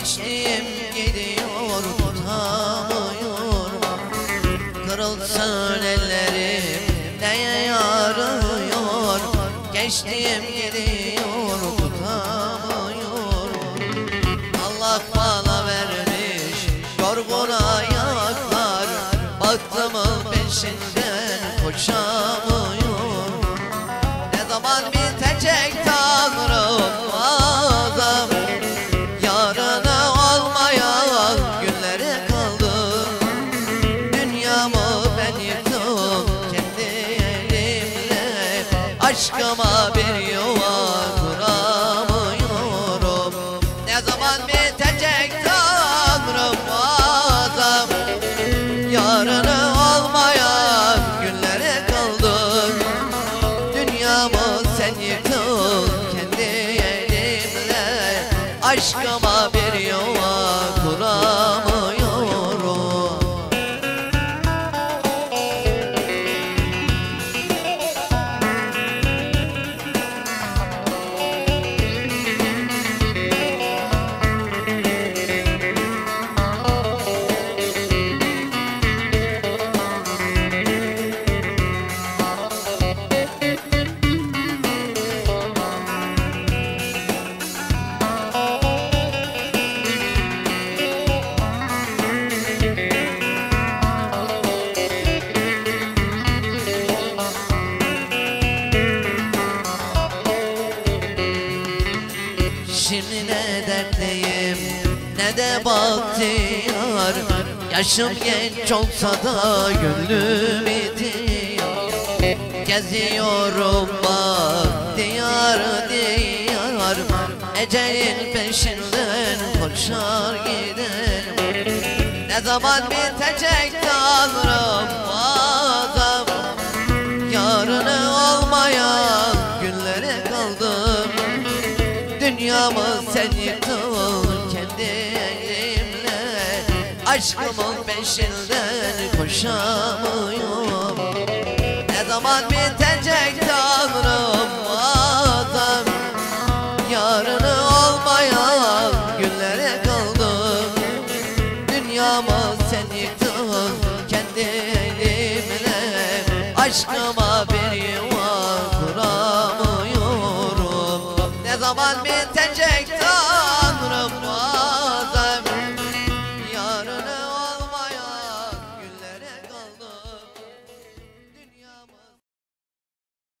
Gençliğim gidiyor tutamıyorum Kırılsın ellerim neye yarıyor. Gençliğim gidiyor tutamıyorum Allah bana vermiş yorgun ayaklar. Baktımın peşinden koşamıyorum Ne zaman bitecek Aşkıma bir yuva kuramıyorum. Ne zaman bitecek tanrım adam Yarını olmayan günlere kaldım Dünyamı sen yıktın kendi elimle. Aşkıma bir yuva ne de bahtiyar Yaşım genç olsa da gönlüm bitiyor Geziyorum bak diyar. Ecelin peşinden koşar giderim. Ne zaman bitecek tanrım adam Yarını olmayan günlere kaldım. Dünyamı sen yıktın Aşkımın peşinden koşamıyorum. Ne zaman bitecek tanrım adam Yarını olmayan günlere kaldım Dünyamı sen yıktın kendi elimle Aşkıma bir yuva kuramıyorum. Ne zaman bitecek tanrım